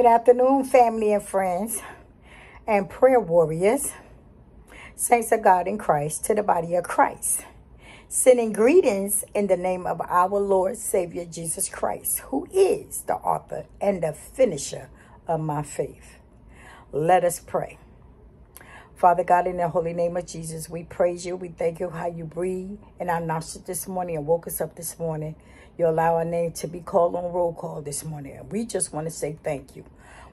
Good afternoon, family and friends and prayer warriors, saints of God in Christ, to the body of Christ. Sending greetings in the name of our Lord Savior Jesus Christ, who is the author and the finisher of my faith. Let us pray. Father God, in the holy name of Jesus, we praise you. We thank you how you breathe in our nostrils this morning and woke us up this morning. You allow our name to be called on roll call this morning. And we just want to say thank you.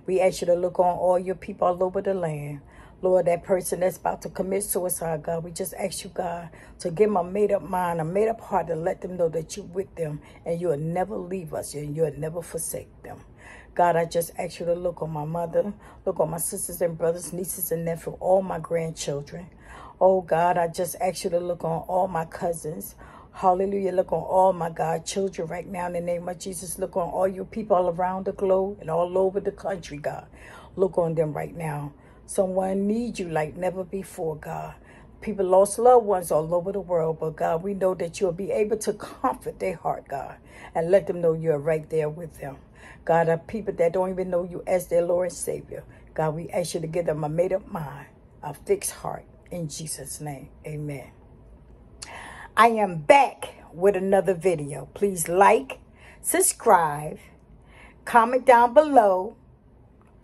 We ask you to look on all your people all over the land. Lord, that person that's about to commit suicide, God, we just ask you, God, to give them a made up mind, a made up heart, to let them know that you're with them and you'll never leave us and you'll never forsake them. God, I just ask you to look on my mother, look on my sisters and brothers, nieces and nephews, all my grandchildren. Oh, God, I just ask you to look on all my cousins. Hallelujah. Look on all my God children right now in the name of Jesus. Look on all your people all around the globe and all over the country, God. Look on them right now. Someone needs you like never before, God. People lost loved ones all over the world, but God, we know that you'll be able to comfort their heart, God, and let them know you're right there with them. God, are people that don't even know you as their Lord and Savior. God, we ask you to give them a made up mind, a fixed heart. In Jesus' name, amen. I am back with another video. Please like, subscribe, comment down below.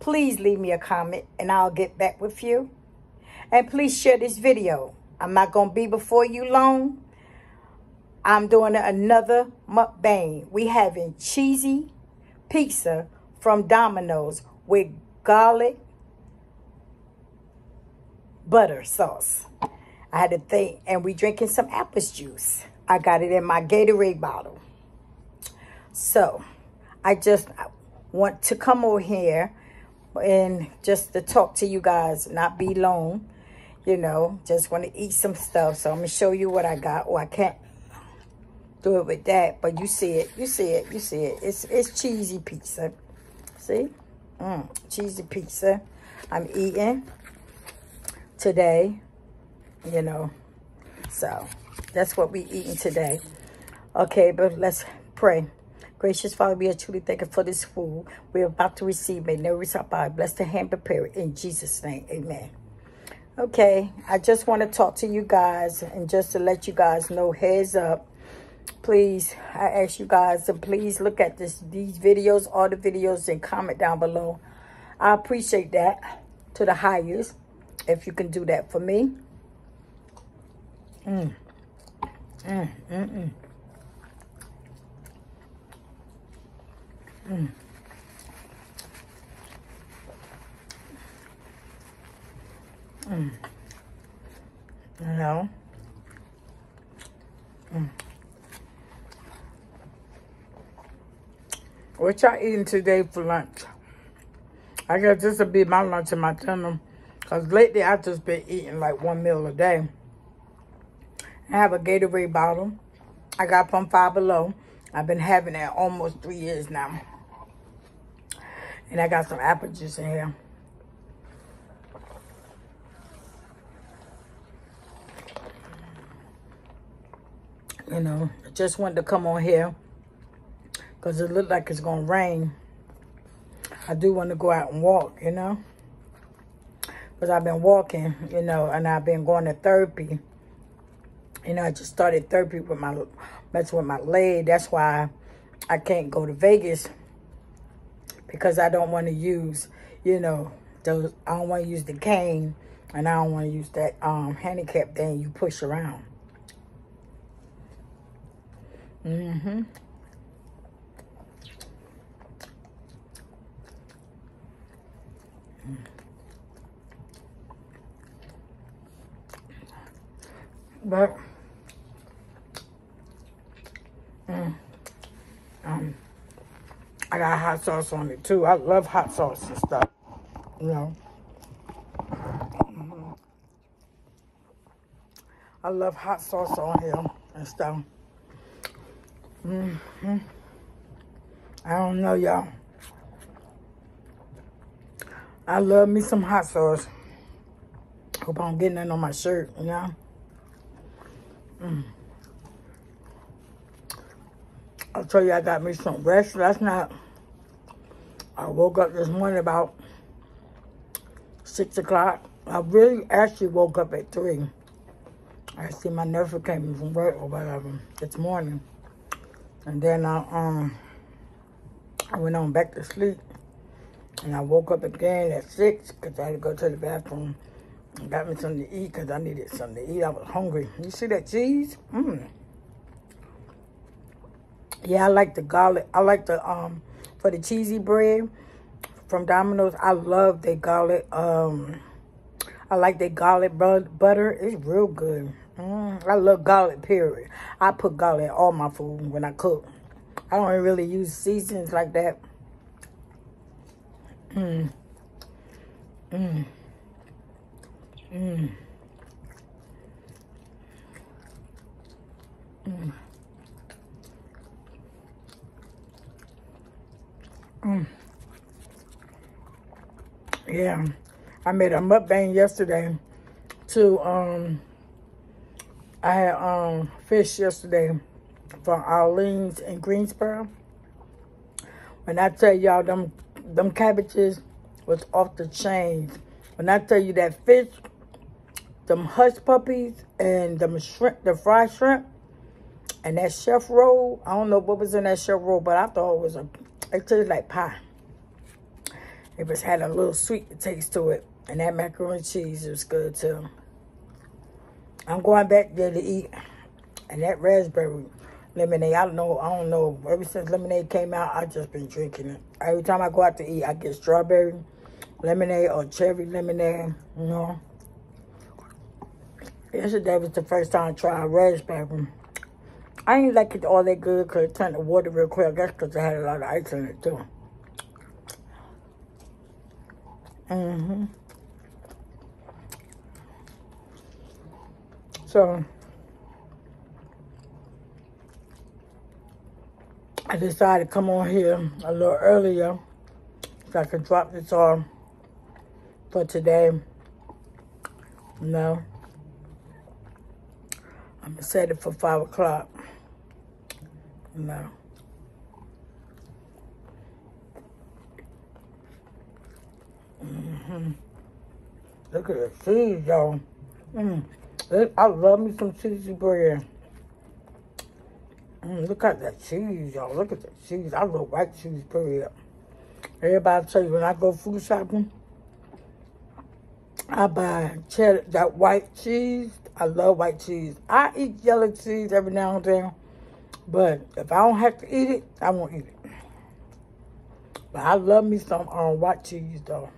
Please leave me a comment and I'll get back with you. And please share this video. I'm not going to be before you long. I'm doing another mukbang. We having cheesy pizza from Domino's with garlic butter sauce. I had to think, and we drinking some apple juice. I got it in my Gatorade bottle. So, I just want to come over here and just to talk to you guys, not be long. You know, just want to eat some stuff. So, I'm going to show you what I got. Oh, I can't do it with that, but you see it, you see it, you see it. It's it's cheesy pizza. See? Mm, cheesy pizza. I'm eating today, you know. So that's what we eating today. Okay, but let's pray. Gracious Father, we are truly thankful for this food we're about to receive. May no result by bless the hand prepare it in Jesus' name. Amen. Okay, I just want to talk to you guys and just to let you guys know, heads up, please i ask you guys to please look at this these videos all the videos and comment down below i appreciate that to the highest if you can do that for me mm. Mm, mm, mm. Mm. Mm. You? Mm. What y'all eating today for lunch? I guess this will be my lunch and my dinner. Because lately I've just been eating like one meal a day. I have a Gatorade bottle. I got from Five Below. I've been having it almost three years now. And I got some apple juice in here. You know, I just wanted to come on here because it looked like it's going to rain. I do want to go out and walk, you know. Because I've been walking, you know, and I've been going to therapy. You know, I just started therapy with my, messing with my leg. That's why I can't go to Vegas. Because I don't want to use, you know, those, I don't want to use the cane. And I don't want to use that um, handicap thing you push around. Mm-hmm. But mm, um, I got hot sauce on it too. I love hot sauce and stuff, you know. Mm -hmm. I love hot sauce on here and stuff. Mm -hmm. I don't know, y'all. I love me some hot sauce. Hope I don't get nothing on my shirt, you know? Mm. I'll tell you, I got me some rest last night. I woke up this morning about 6 o'clock. I really actually woke up at 3. I see my nephew came from work or whatever this morning. And then I um I went on back to sleep. And I woke up again at 6 because I had to go to the bathroom. And got me something to eat because I needed something to eat. I was hungry. You see that cheese? Mmm. Yeah, I like the garlic. I like the, um, for the cheesy bread from Domino's. I love the garlic, um, I like the garlic butter. It's real good. Mm, I love garlic, period. I put garlic in all my food when I cook. I don't really use seasonings like that. Mmm. Mmm. Mmm. Mmm. Yeah, I made a mukbang yesterday to, um, I had um fish yesterday from Arlene's in Greensboro. When I tell y'all them them cabbages was off the chains. When I tell you that fish, them hush puppies and them shrimp, the fried shrimp, and that chef roll, I don't know what was in that chef roll, but I thought it was a it tastes like pie. It just had a little sweet taste to it. And that macaroni and cheese was good too. I'm going back there to eat. And that raspberry lemonade, I don't know, I don't know. Ever since lemonade came out, I've just been drinking it. Every time I go out to eat, I get strawberry lemonade or cherry lemonade, you know. Yesterday was the first time I tried raspberry. I ain't like it all that good because it turned to water real quick. I guess because it had a lot of ice in it too. Mm-hmm. So, I decided to come on here a little earlier so I could drop this off for today. No. I'm it for 5 o'clock. No. Mm-hmm. Look at the cheese, y'all. Mm. I love me some cheesy bread. Mm, look at that cheese, y'all. Look at that cheese. I love white cheese bread. Everybody tell you when I go food shopping, I buy cheddar, that white cheese. I love white cheese. I eat yellow cheese every now and then. But if I don't have to eat it, I won't eat it. But I love me some um, white cheese, though.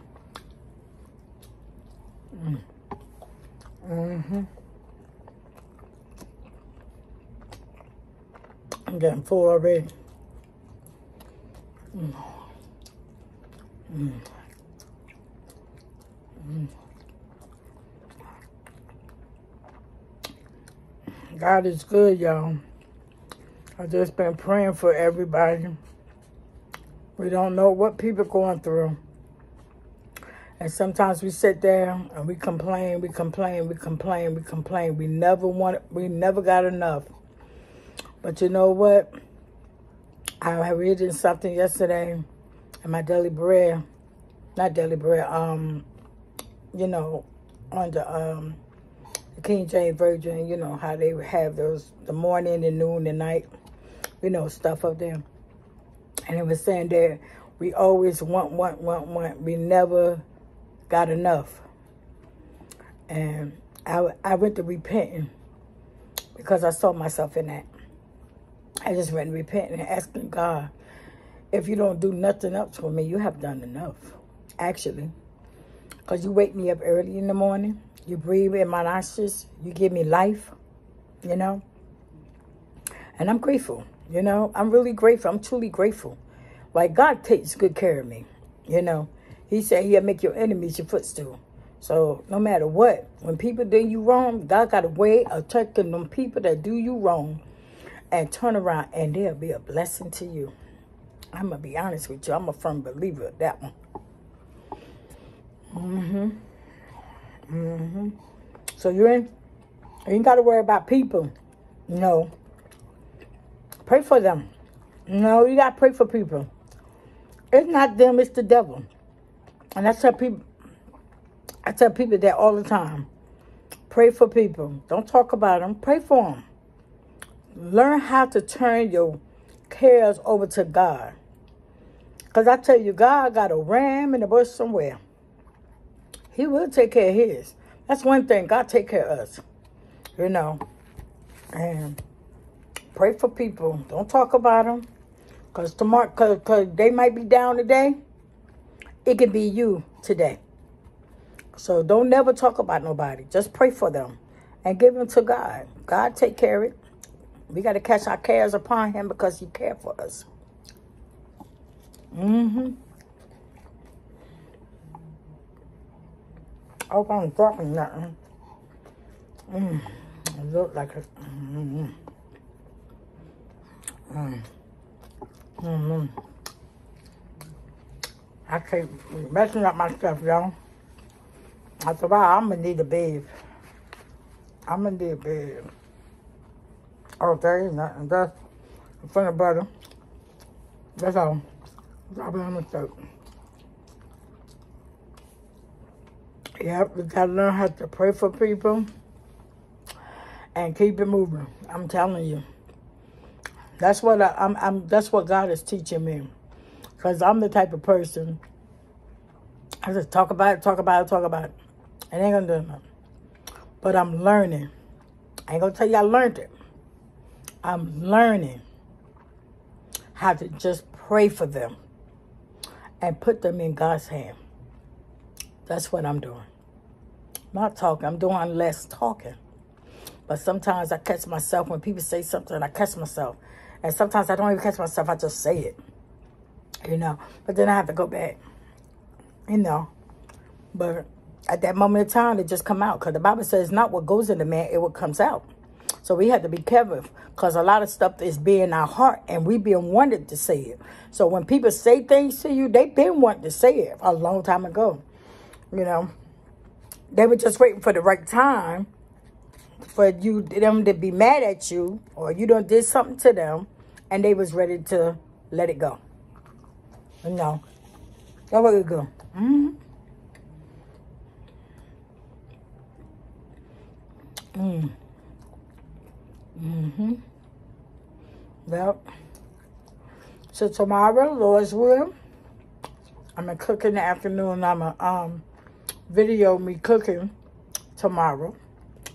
Mm. Mm-hmm. I'm getting full already. Mm. Mm. Mm. God is good, y'all. I've just been praying for everybody. We don't know what people are going through. And sometimes we sit there and we complain, we complain, we complain, we complain. We never want, we never got enough. But you know what? I had reading something yesterday in my daily bread, not daily bread, um, you know, on the um, the King James Version, you know, how they have those the morning and noon and night you know, stuff of them. And it was saying that we always want, want, want, want. We never got enough. And I, I went to repenting because I saw myself in that. I just went and repenting and asking God, if you don't do nothing else for me, you have done enough, actually. Because you wake me up early in the morning. You breathe in my nostrils. You give me life, you know. And I'm grateful. You know, I'm really grateful. I'm truly grateful. Like God takes good care of me. You know, he said he'll make your enemies your footstool. So no matter what, when people do you wrong, God got a way of taking them people that do you wrong and turn around and they'll be a blessing to you. I'm to be honest with you. I'm a firm believer of that one. Mm-hmm. Mm-hmm. So you ain't, you ain't got to worry about people. No. Pray for them. No, you got to pray for people. It's not them, it's the devil. And I tell people, I tell people that all the time. Pray for people. Don't talk about them. Pray for them. Learn how to turn your cares over to God. Because I tell you, God got a ram in the bush somewhere. He will take care of his. That's one thing. God take care of us. You know. And pray for people. Don't talk about them. Because tomorrow, cause, cause they might be down today. It could be you today. So don't never talk about nobody. Just pray for them and give them to God. God take care of it. We got to catch our cares upon him because he cared for us. Mm-hmm. I hope I'm dropping nothing. Mm. It look like it. Mm-hmm. Mm. Mm-hmm. I keep messing up my stuff, y'all. I said, wow, I'm gonna need a babe. I'm gonna need a babe. Oh, there is nothing. That's from the butter. That's all. It on the stove. Yep, we gotta learn how to pray for people and keep it moving. I'm telling you. That's what I, am I'm, I'm. That's what God is teaching me, because I'm the type of person. I just talk about it, talk about it, talk about it. It ain't gonna do nothing. But I'm learning. I ain't gonna tell you I learned it. I'm learning how to just pray for them and put them in God's hand. That's what I'm doing. not talking. I'm doing less talking. But sometimes I catch myself when people say something, I catch myself. And sometimes I don't even catch myself, I just say it. You know. But then I have to go back. You know. But at that moment in time, it just come out. Because the Bible says not what goes in the man, it what comes out. So we have to be careful because a lot of stuff is being our heart and we being wanted to say it. So when people say things to you, they been wanting to say it a long time ago. You know, they were just waiting for the right time for you them to be mad at you or you done did something to them and they was ready to let it go. You know, that's where it go. Mm-hmm. Mm. Mm-hmm. Well, so tomorrow, Lord's will, I'm to cook in the afternoon. I'm to um, video me cooking tomorrow.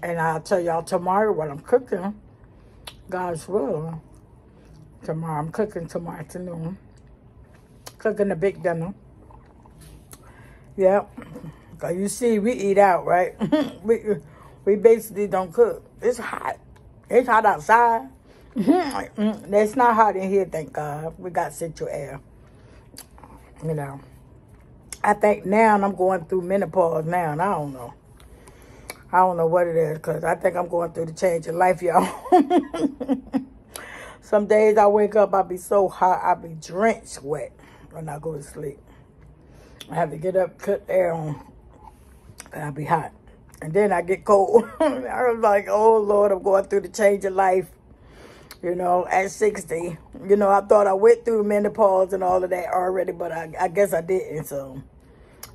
And I'll tell y'all tomorrow what I'm cooking. God's will. Tomorrow, I'm cooking tomorrow afternoon. Cooking a big dinner. Yep. Cause you see, we eat out, right? we, we basically don't cook. It's hot. It's hot outside. it's not hot in here, thank God. We got central air. You know. I think now I'm going through menopause now, and I don't know. I don't know what it is, because I think I'm going through the change of life, y'all. Some days I wake up, I be so hot, I be drenched wet when I go to sleep. I have to get up, cut air on, and I be hot. And then I get cold. I was like, oh, Lord, I'm going through the change of life. You know, at 60. You know, I thought I went through menopause and all of that already, but I, I guess I didn't. So,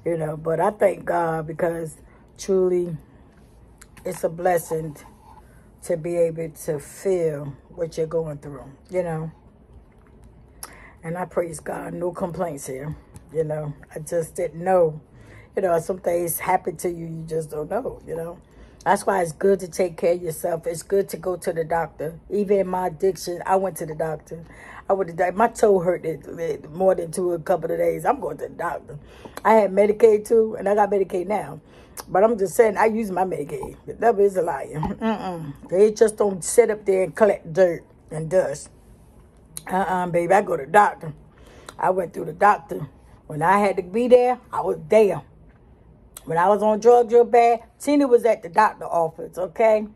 you know, but I thank God because truly it's a blessing to be able to feel what you're going through, you know. And I praise God. No complaints here. You know, I just didn't know you know, some things happen to you, you just don't know, you know. That's why it's good to take care of yourself. It's good to go to the doctor. Even in my addiction, I went to the doctor. I would have died. My toe hurt it, more than two a couple of days. I'm going to the doctor. I had Medicaid too, and I got Medicaid now. But I'm just saying, I use my Medicaid. The devil is a liar. Mm-mm. They just don't sit up there and collect dirt and dust. Uh-uh, baby. I go to the doctor. I went through the doctor. When I had to be there, I was there. When I was on drugs real bad, Tina was at the doctor office, okay?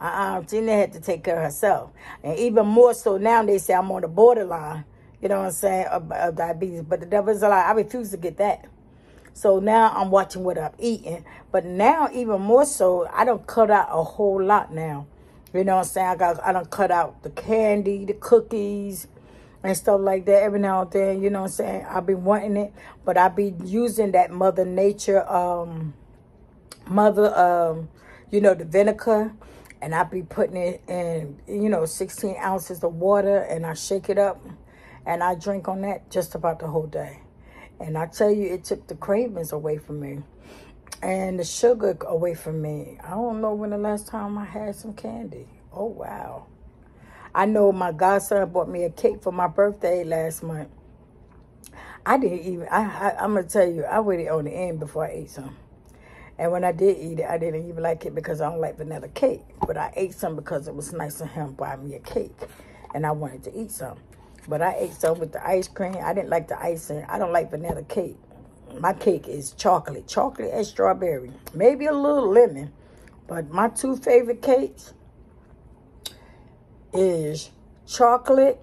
Uh-uh, Tina had to take care of herself. And even more so now, they say I'm on the borderline, you know what I'm saying, of, of diabetes. But the devil's a lie. I refuse to get that. So now I'm watching what I'm eating. But now, even more so, I don't cut out a whole lot now. You know what I'm saying? I got I don't cut out the candy, the cookies, and stuff like that every now and then, you know what I'm saying? I'll be wanting it, but I'll be using that Mother Nature, um, Mother, um, you know, the vinegar, and I'll be putting it in, you know, 16 ounces of water, and I shake it up, and I drink on that just about the whole day. And I tell you, it took the cravings away from me and the sugar away from me. I don't know when the last time I had some candy. Oh, wow. I know my godson bought me a cake for my birthday last month. I didn't even, I, I, I'm going to tell you, I waited on the end before I ate some. And when I did eat it, I didn't even like it because I don't like vanilla cake. But I ate some because it was nice of him buy me a cake. And I wanted to eat some. But I ate some with the ice cream. I didn't like the icing. I don't like vanilla cake. My cake is chocolate. Chocolate and strawberry. Maybe a little lemon. But my two favorite cakes is chocolate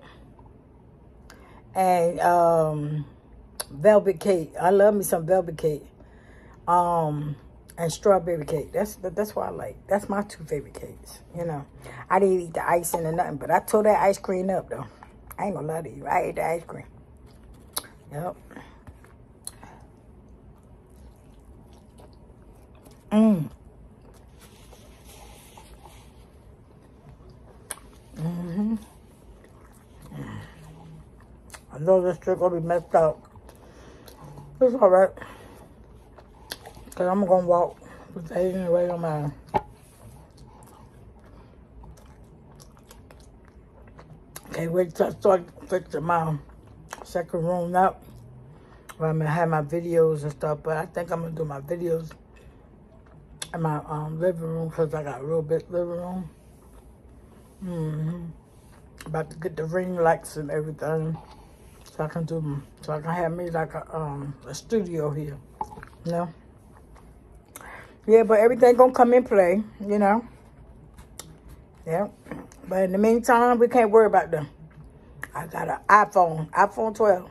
and um, velvet cake. I love me some velvet cake. Um, and strawberry cake. That's that's what I like. That's my two favorite cakes. You know, I didn't eat the icing or nothing, but I tore that ice cream up though. I ain't gonna lie to you. I ate the ice cream. Yep. Mmm. Mm-hmm. I know this trick gonna be messed up. It's alright. Cause I'm gonna walk with the anyway on my Can't wait till I start fixing my second room up. Where I'm gonna have my videos and stuff, but I think I'm gonna do my videos in my um, living room because I got a real big living room. Mm-hmm. About to get the ring lights and everything. So I can do so I can have me like a um a studio here. You know? Yeah, but everything gonna come in play, you know. Yeah. But in the meantime, we can't worry about them. I got an iPhone, iPhone 12.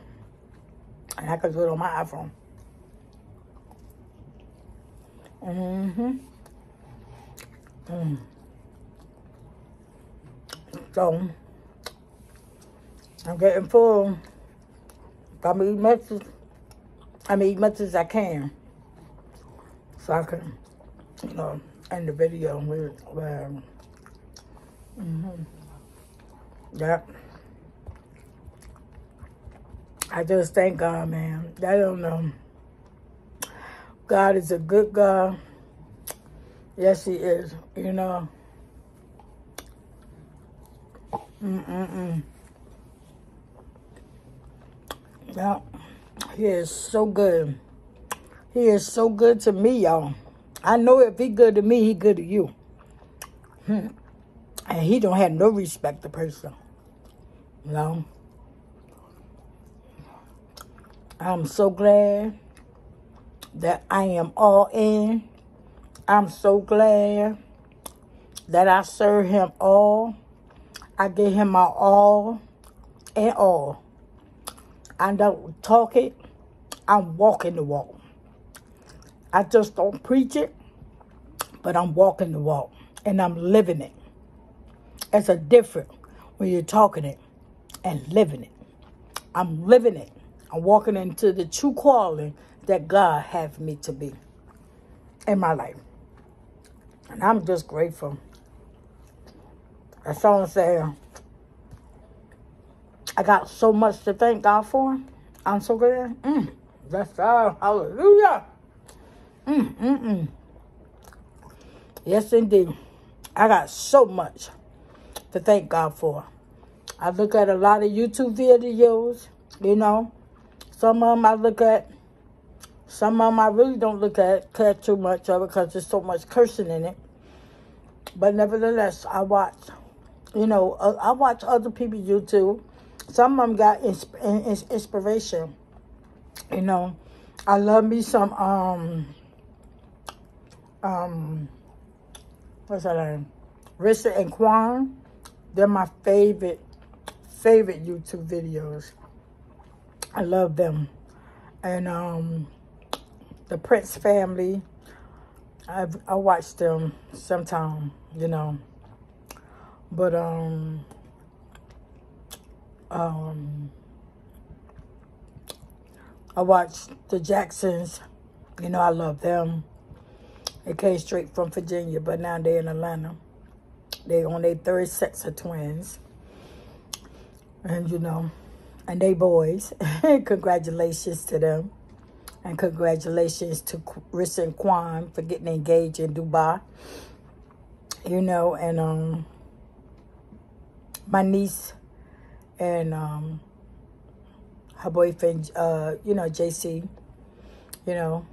And I can do it on my iPhone. Mm-hmm. Mm. So, I'm getting full. I'm eating much as, I'm eating much as I can. So I can, you know, end the video with, um, mm -hmm. Yep. I just thank God, man. I don't know. God is a good God. Yes, he is. You know. Mm-mm-mm. Yeah. He is so good. He is so good to me, y'all. I know if he good to me, he good to you. Hmm. And he don't have no respect to person. You? I'm so glad that I am all in. I'm so glad that I serve him all. I give him my all and all. I don't talk it. I'm walking the walk. I just don't preach it, but I'm walking the walk and I'm living it. It's a different when you're talking it and living it. I'm living it. I'm walking into the true calling that God has me to be in my life. And I'm just grateful. That's all I'm saying. I got so much to thank God for. I'm so glad. Mm, that's all. Hallelujah. Mm, mm, mm. Yes, indeed. I got so much to thank God for. I look at a lot of YouTube videos, you know. Some of them I look at. Some of them I really don't look at, care too much of it because there's so much cursing in it. But nevertheless, I watch. You know, uh, I watch other people YouTube. Some of them got insp inspiration. You know, I love me some, um, um, what's that name? Rissa and Quan. They're my favorite favorite YouTube videos. I love them. And um, the Prince family, I've, I watch them sometime, you know. But um, Um, I watched the Jacksons. You know, I love them. They came straight from Virginia, but now they're in Atlanta. They on their third sets of twins. And, you know, and they boys. congratulations to them. And congratulations to Rissa and Quan for getting engaged in Dubai. You know, and um, my niece and um, her boyfriend, uh, you know, JC, you know,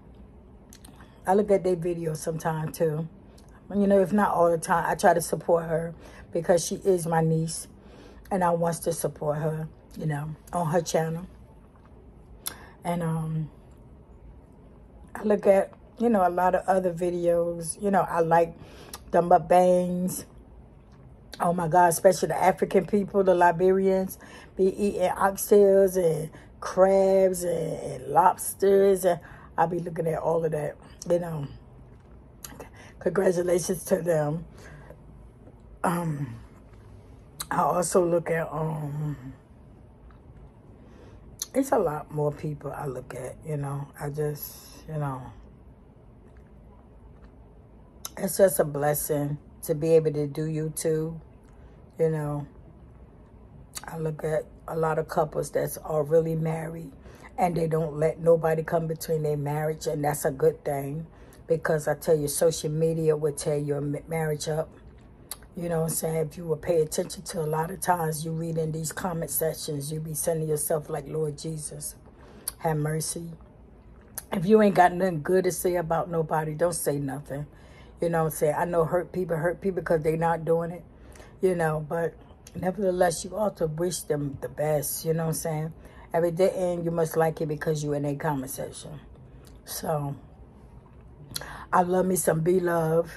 I look at their videos sometimes too. You know, if not all the time, I try to support her because she is my niece and I want to support her, you know, on her channel. And um, I look at, you know, a lot of other videos. You know, I like the mukbangs. Oh my God, especially the African people, the Liberians, be eating oxtails and crabs and, and lobsters. And I'll be looking at all of that, you know. Congratulations to them. Um, I also look at, um, it's a lot more people I look at, you know. I just, you know, it's just a blessing to be able to do YouTube, you know. I look at a lot of couples that's are really married and they don't let nobody come between their marriage and that's a good thing because I tell you, social media will tear your marriage up. You know what I'm saying? If you will pay attention to a lot of times you read in these comment sections, you be sending yourself like, Lord Jesus, have mercy. If you ain't got nothing good to say about nobody, don't say nothing. You know what I'm saying? I know hurt people hurt people because they not doing it. You know, but nevertheless, you ought to wish them the best. You know what I'm saying? At the end, you must like it because you're in a conversation. So, I love me some B-Love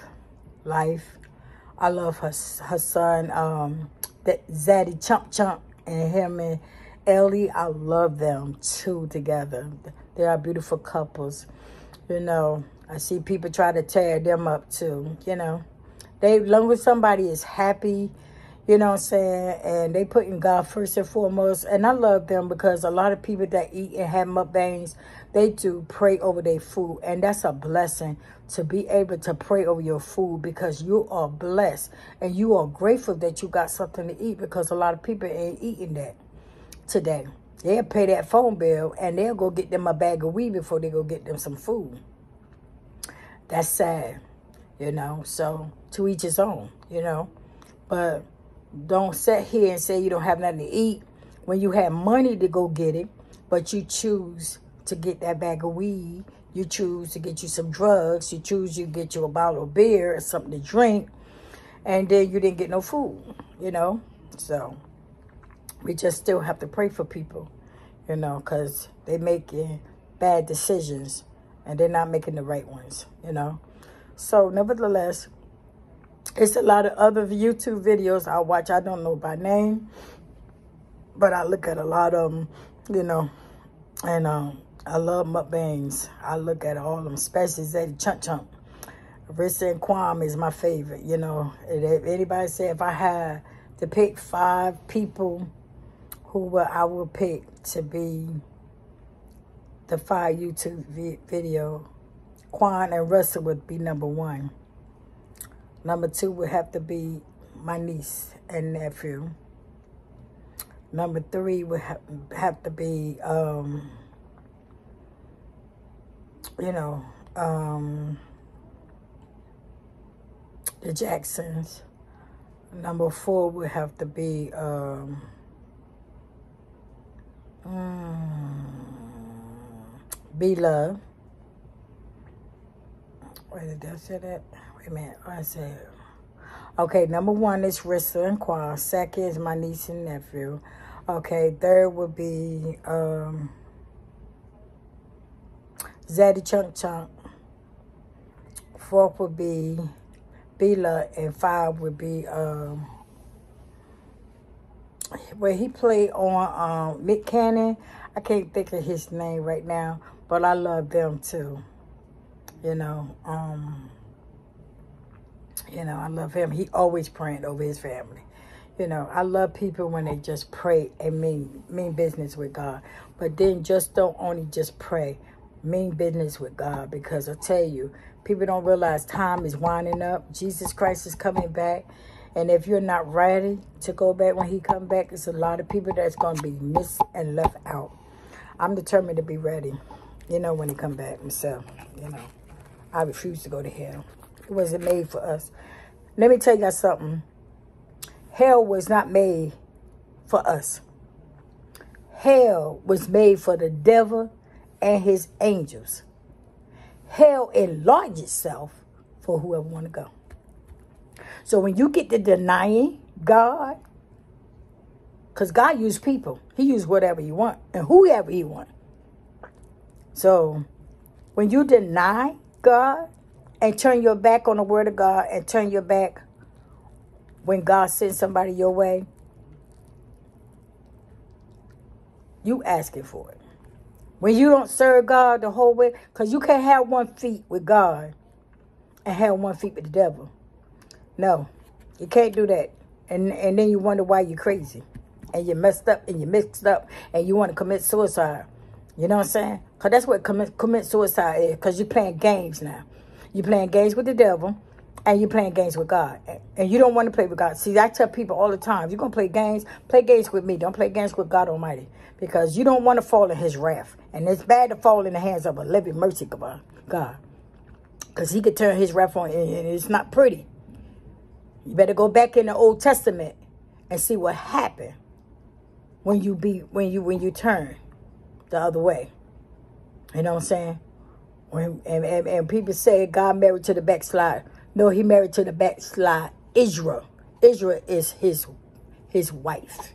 life. I love her her son, um, that Zaddy Chunk Chunk and him and Ellie. I love them two together. They are beautiful couples. You know, I see people try to tear them up too. You know, they long as somebody is happy, you know what I'm saying, and they putting God first and foremost. And I love them because a lot of people that eat and have mukbangs, they do pray over their food, and that's a blessing to be able to pray over your food because you are blessed and you are grateful that you got something to eat because a lot of people ain't eating that today. They'll pay that phone bill and they'll go get them a bag of weed before they go get them some food. That's sad, you know. So to each his own, you know. But don't sit here and say you don't have nothing to eat when you have money to go get it, but you choose to get that bag of weed you choose to get you some drugs. You choose you get you a bottle of beer or something to drink. And then you didn't get no food, you know. So we just still have to pray for people, you know, because they making bad decisions and they're not making the right ones, you know. So nevertheless, it's a lot of other YouTube videos I watch. I don't know by name, but I look at a lot of them, you know, and um, I love mukbangs. I look at all of them, especially Zaddy Chunk Chunk. Rissa and Quan is my favorite, you know. If anybody say if I had to pick five people who would I would pick to be the five YouTube vi video, Quan and Rissa would be number one. Number two would have to be my niece and nephew. Number three would ha have to be um, you know, um, the Jacksons. Number four would have to be um, mm, B-Love. Wait, did I say that? Wait a minute. I said, okay, number one is Rissa and Quan. Second is my niece and nephew. Okay, third would be... Um, Zaddy Chunk Chunk. Fourth would be Bila, and five would be um, where he played on um, Nick Cannon. I can't think of his name right now, but I love them too. You know, um, you know, I love him. He always praying over his family. You know, I love people when they just pray and mean mean business with God. But then just don't only just pray, mean business with God. Because I tell you, people don't realize time is winding up. Jesus Christ is coming back. And if you're not ready to go back when he come back, there's a lot of people that's going to be missed and left out. I'm determined to be ready, you know, when he come back himself, you know. I refuse to go to hell. It wasn't made for us. Let me tell you something. Hell was not made for us. Hell was made for the devil and his angels. Hell enlarged itself for whoever want to go. So when you get to denying God, because God used people. He used whatever you want and whoever he want. So when you deny God and turn your back on the word of God and turn your back when God sends somebody your way, you asking for it. When you don't serve God the whole way, because you can't have one feet with God and have one feet with the devil. No, you can't do that. And and then you wonder why you're crazy. And you're messed up and you're mixed up and you want to commit suicide. You know what I'm saying? Because that's what commit, commit suicide is. Because you're playing games now. You're playing games with the devil and you're playing games with God. And you don't want to play with God. See, I tell people all the time, you're going to play games, play games with me. Don't play games with God Almighty. Because you don't want to fall in his wrath. And it's bad to fall in the hands of a living mercy uh, God. Because he could turn his wrath on and it's not pretty. You better go back in the Old Testament and see what happened when you be when you when you turn the other way. You know what I'm saying? When and, and, and people say God married to the backslide. No, he married to the backslide Israel. Israel is his his wife.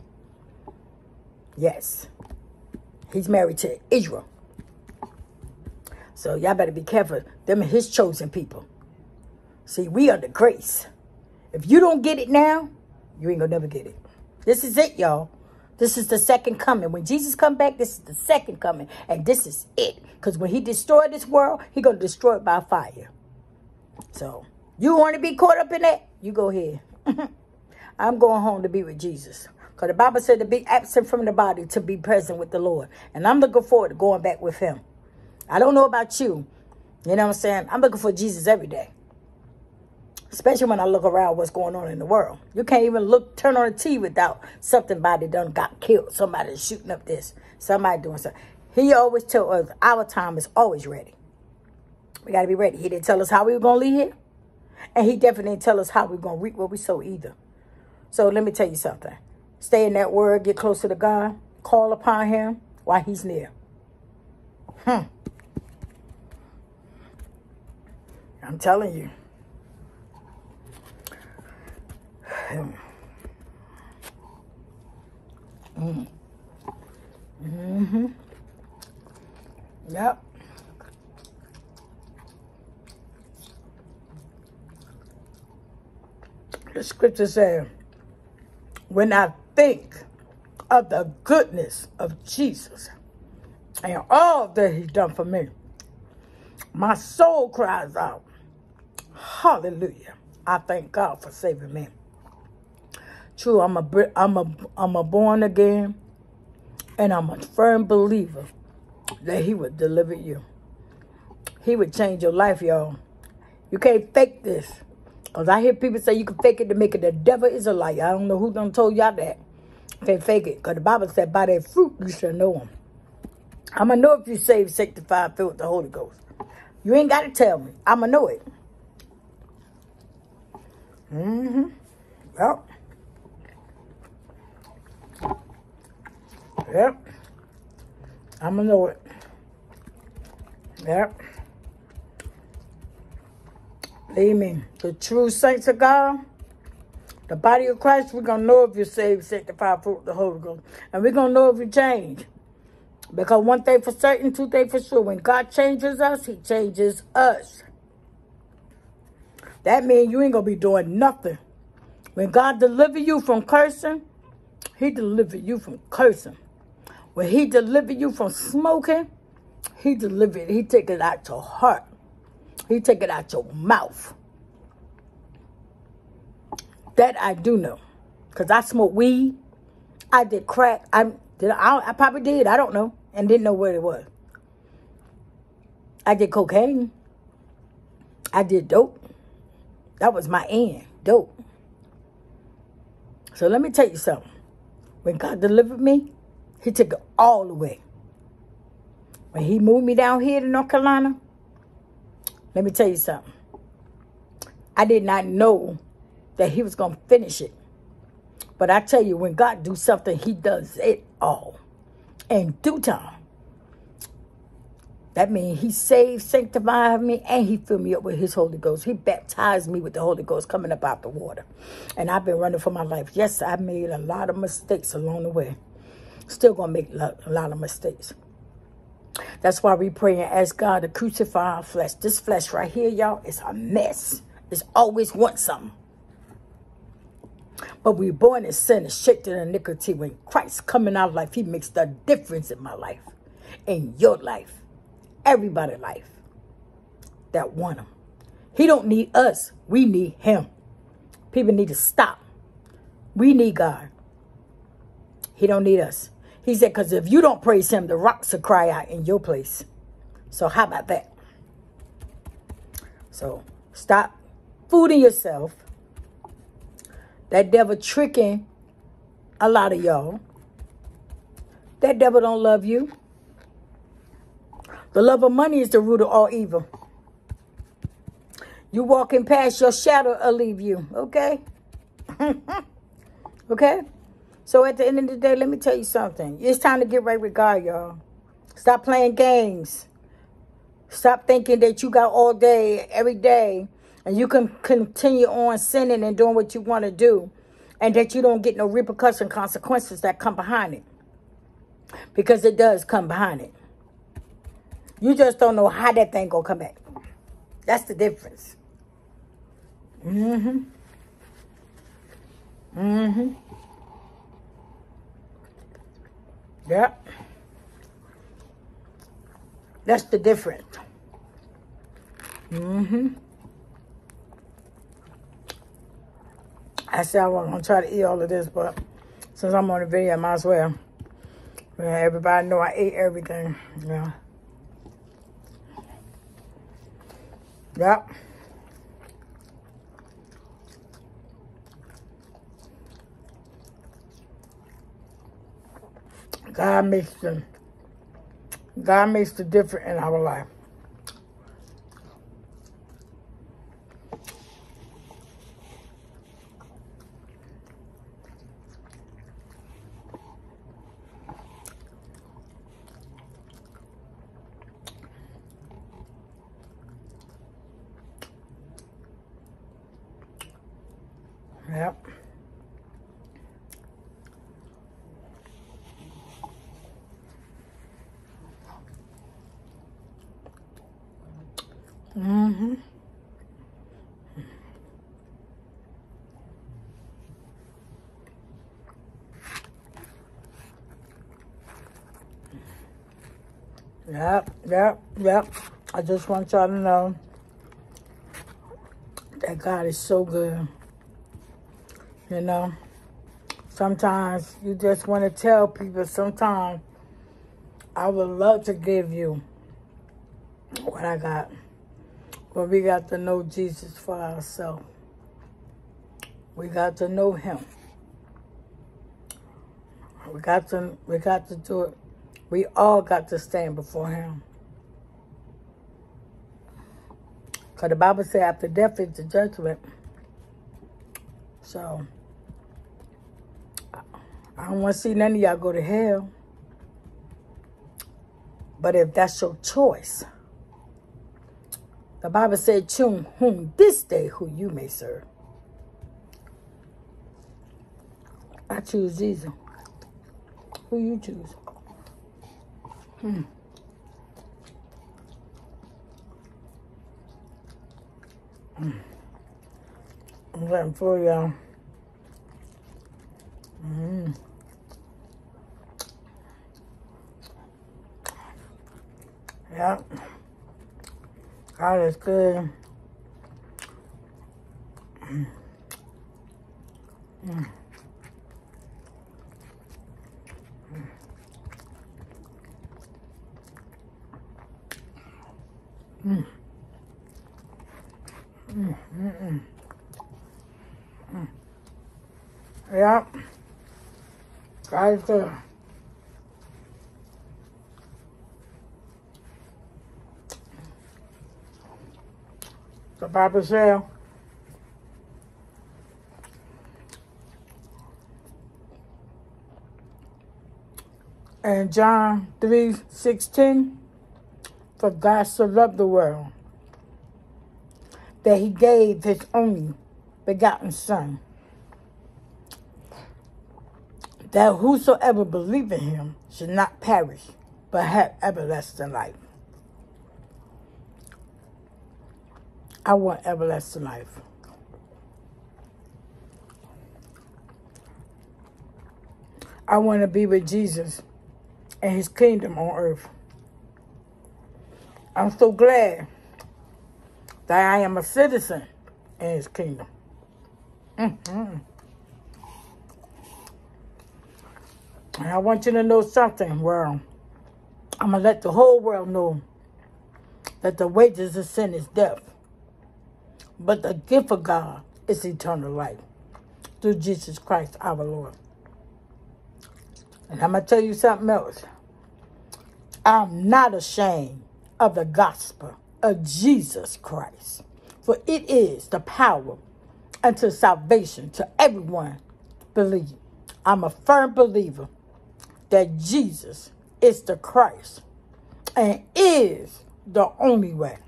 Yes. He's married to Israel. So y'all better be careful. Them are his chosen people. See, we the grace. If you don't get it now, you ain't gonna never get it. This is it, y'all. This is the second coming. When Jesus come back, this is the second coming. And this is it. Because when he destroyed this world, he going to destroy it by fire. So, you want to be caught up in that? You go ahead. I'm going home to be with Jesus. Because the Bible said to be absent from the body, to be present with the Lord. And I'm looking forward to going back with him. I don't know about you. You know what I'm saying? I'm looking for Jesus every day. Especially when I look around what's going on in the world. You can't even look, turn on the TV without something body done got killed. Somebody shooting up this. Somebody doing something. He always tell us our time is always ready. We got to be ready. He didn't tell us how we were going to leave here. And he definitely didn't tell us how we are going to reap what we sow either. So let me tell you something. Stay in that word. Get closer to God. Call upon him while he's near. Hmm. I'm telling you. him. Mm. Mm-hmm. Yep. The scripture says, when I think of the goodness of Jesus and all that he's done for me, my soul cries out, hallelujah. I thank God for saving me. True, I'm a, I'm a, I'm a born again, and I'm a firm believer that he would deliver you. He would change your life, y'all. You can't fake this. Because I hear people say you can fake it to make it. The devil is a liar. I don't know who done told y'all that. Can't fake it. Because the Bible said, by their fruit you shall know them. I'm going to know if you saved, sanctified, filled with the Holy Ghost. You ain't got to tell me. I'm going to know it. Mm-hmm. Well. Yep. I'm to know it. Yep. Amen. The true saints of God, the body of Christ, we're going to know if you're saved, sanctified, fruit the Holy Ghost. And we're going to know if you change. Because one thing for certain, two things for sure. When God changes us, he changes us. That means you ain't going to be doing nothing. When God deliver you from cursing, he deliver you from cursing. When he delivered you from smoking, he delivered, he take it out your heart. He take it out your mouth. That I do know. Because I smoked weed. I did crack. I, did, I, I probably did. I don't know. And didn't know where it was. I did cocaine. I did dope. That was my end. Dope. So let me tell you something. When God delivered me, he took it all away. When he moved me down here to North Carolina, let me tell you something. I did not know that he was going to finish it. But I tell you, when God do something, he does it all in due time. That means he saved, sanctified me, and he filled me up with his Holy Ghost. He baptized me with the Holy Ghost coming up out the water. And I've been running for my life. Yes, I made a lot of mistakes along the way. Still going to make a lot of mistakes. That's why we pray and ask God to crucify our flesh. This flesh right here, y'all, is a mess. It's always want something. But we're born in sin and shaped in iniquity. When Christ come in our life, he makes the difference in my life, in your life everybody's life that want him. He don't need us. We need him. People need to stop. We need God. He don't need us. He said, because if you don't praise him, the rocks will cry out in your place. So how about that? So stop fooling yourself. That devil tricking a lot of y'all. That devil don't love you. The love of money is the root of all evil. You walking past your shadow will leave you. Okay? okay? So at the end of the day, let me tell you something. It's time to get right with God, y'all. Stop playing games. Stop thinking that you got all day, every day, and you can continue on sinning and doing what you want to do, and that you don't get no repercussion consequences that come behind it. Because it does come behind it. You just don't know how that thing gonna come back. That's the difference. Mm-hmm. Mm-hmm. Yep. That's the difference. Mm-hmm. I said I wasn't gonna try to eat all of this, but since I'm on the video, I might as well. Yeah, everybody know I ate everything. Yeah. Yep. God makes the God makes the difference in our life. Yep. Mm-hmm. Yep, yep, yep. I just want y'all to know that God is so good. You know, sometimes you just want to tell people, sometimes I would love to give you what I got. But we got to know Jesus for ourselves. We got to know him. We got to we got to do it. We all got to stand before him. Because the Bible says after death is the judgment. So I don't want to see none of y'all go to hell. But if that's your choice, the Bible said, choose whom this day who you may serve. I choose Jesus. Who you choose? Hmm. I'm letting for y'all. Mm. Yep. God is good. Mm. Mm. Mm. Mm, mm. Mm. Yep. Right there. The Bible says, in John three sixteen. 16, for God so loved the world that he gave his only begotten Son, that whosoever believe in him should not perish, but have everlasting life. I want everlasting life. I want to be with Jesus and his kingdom on earth. I'm so glad that I am a citizen in his kingdom. Mm-hmm. And I want you to know something, world. I'm going to let the whole world know that the wages of sin is death. But the gift of God is eternal life through Jesus Christ our Lord. And I'm going to tell you something else. I'm not ashamed of the gospel of Jesus Christ. For it is the power unto salvation to everyone believe. I'm a firm believer that Jesus is the Christ and is the only way.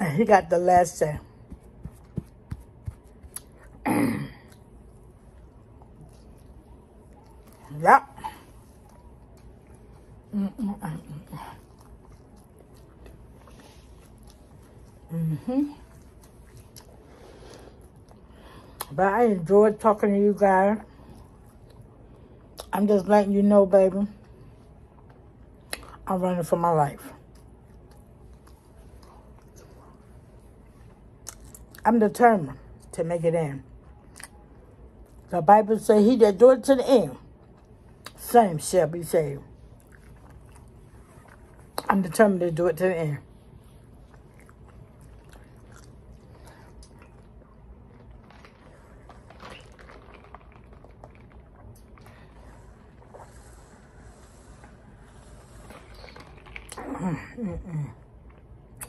And he got the last say. yep. Mm-hmm. But I enjoyed talking to you guys. I'm just letting you know, baby. I'm running for my life. I'm determined to make it in. The Bible says, he that do it to the end, same shall be saved. I'm determined to do it to the end.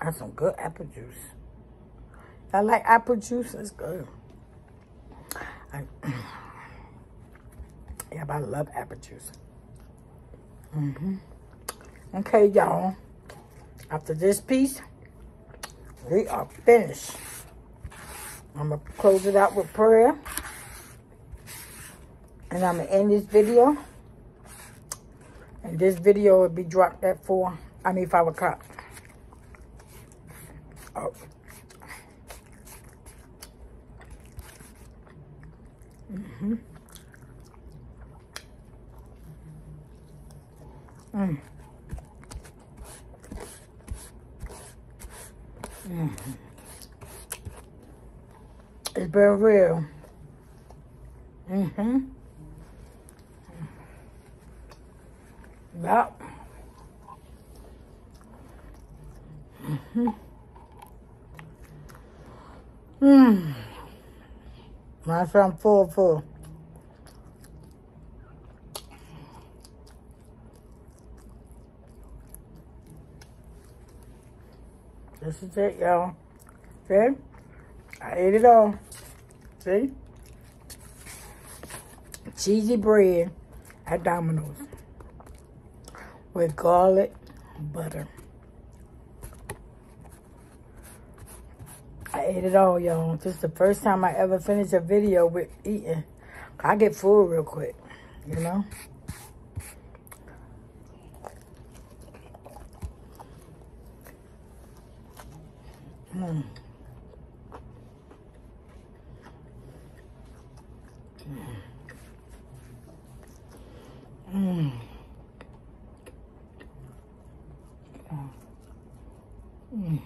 That's some good apple juice. I like apple juice. It's good. I, yeah, but I love apple juice. Mm-hmm. Okay, y'all. After this piece, we are finished. I'm going to close it out with prayer. And I'm going to end this video. And this video will be dropped at 4, I mean 5 o'clock. Oh. Mm-hmm. Mm. Mm. It's been real. Mm-hmm. Yep. Mm-hmm. Mm. My son full full. This is it, y'all. See? I ate it all. See? Cheesy bread at Domino's with garlic butter. I ate it all, y'all. This is the first time I ever finished a video with eating. I get full real quick, you know? Mm. Mm. Mm.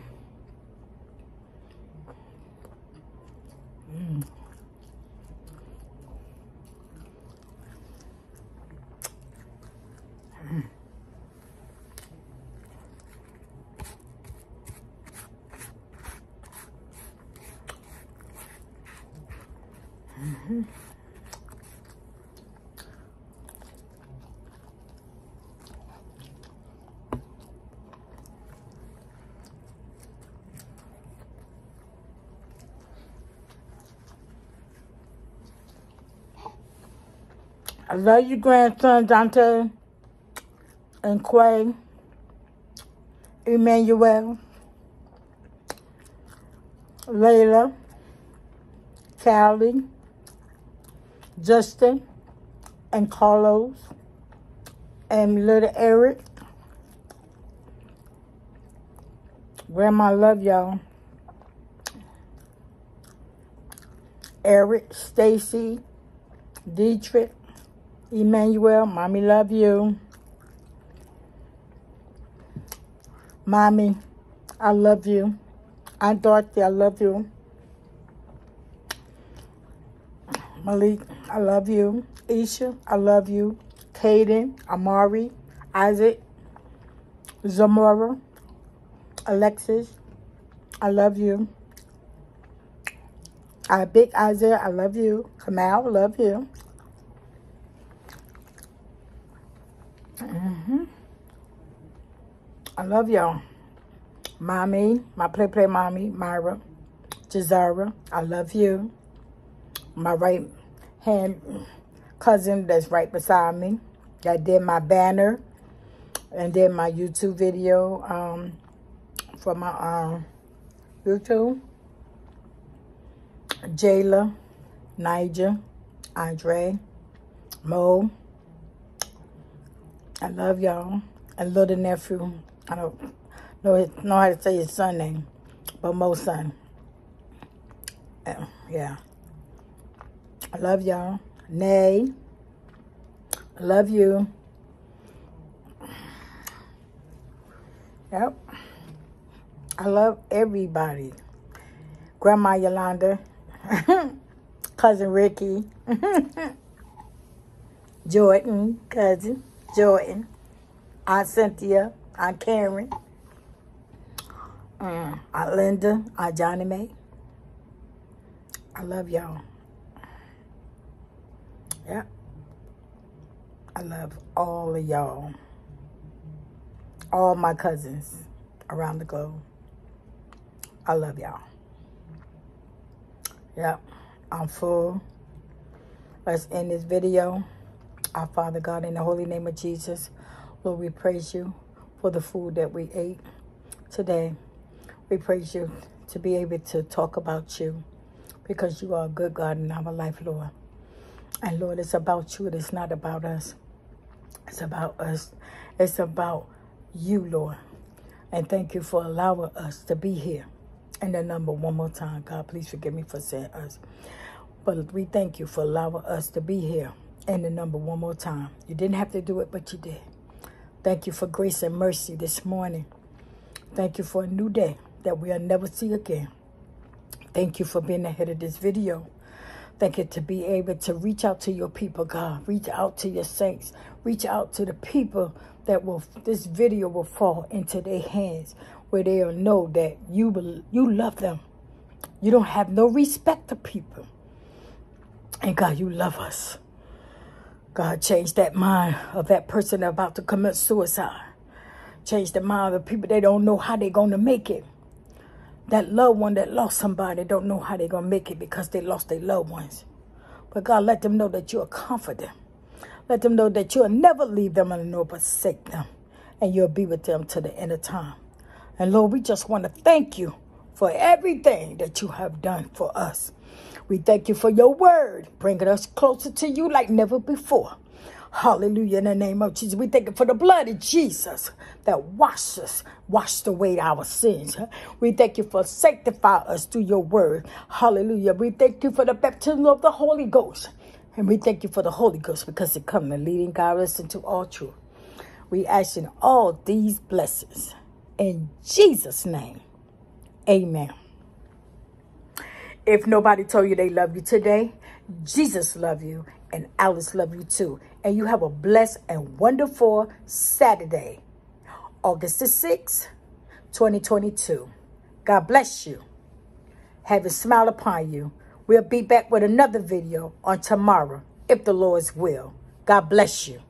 I love you, grandson Dante and Quay, Emmanuel, Layla, Cali, Justin, and Carlos, and little Eric. Grandma, love y'all. Eric, Stacy, Dietrich, Emmanuel, mommy love you. Mommy, I love you. Aunt Dorothy, I love you. Malik, I love you. Isha, I love you. Caden, Amari, Isaac, Zamora, Alexis, I love you. Uh, Big Isaiah, I love you. Kamal, love you. Mm-hmm. I love y'all. Mommy, my play play mommy, Myra, Jahzara, I love you. My right hand cousin that's right beside me. That did my banner and then my YouTube video um, for my um, YouTube. Jayla, Nigel, Andre, Mo. I love y'all. I love the nephew. I don't know, know how to say his son name, but Mo's son. Um, yeah. I love y'all. Nay. I love you. Yep. I love everybody. Grandma Yolanda. cousin Ricky, Jordan, cousin Jordan, Aunt Cynthia, Aunt Karen, um, Aunt Linda, Aunt Johnny Mae. I love y'all. Yeah. I love all of y'all. All my cousins around the globe. I love y'all. Yep, I'm full. Let's end this video. Our Father God, in the holy name of Jesus, Lord, we praise you for the food that we ate today. We praise you to be able to talk about you because you are a good God in our life, Lord. And Lord, it's about you. It's not about us. It's about us. It's about you, Lord. And thank you for allowing us to be here and the number one more time. God, please forgive me for saying us. But we thank you for allowing us to be here and the number one more time. You didn't have to do it, but you did. Thank you for grace and mercy this morning. Thank you for a new day that we'll never see again. Thank you for being ahead of this video. Thank you to be able to reach out to your people, God. Reach out to your saints. Reach out to the people that will this video will fall into their hands where they'll know that you will, you love them. You don't have no respect to people. And God, you love us. God, change that mind of that person about to commit suicide. Change the mind of people they don't know how they're going to make it. That loved one that lost somebody don't know how they're going to make it because they lost their loved ones. But God, let them know that you are confident. Let them know that you'll never leave them nor forsake them. And you'll be with them to the end of time. And Lord, we just want to thank you for everything that you have done for us. We thank you for your word, bringing us closer to you like never before. Hallelujah. In the name of Jesus. We thank you for the blood of Jesus that washed us, washed away our sins. We thank you for sanctify us through your word. Hallelujah. We thank you for the baptism of the Holy Ghost. And we thank you for the Holy Ghost because it comes and leading guide us into all truth. We ask in all these blessings in Jesus' name, amen. If nobody told you they love you today, Jesus love you and Alice love you too. And you have a blessed and wonderful Saturday, August the 6th, 2022. God bless you. Have a smile upon you. We'll be back with another video on tomorrow, if the Lord's will. God bless you.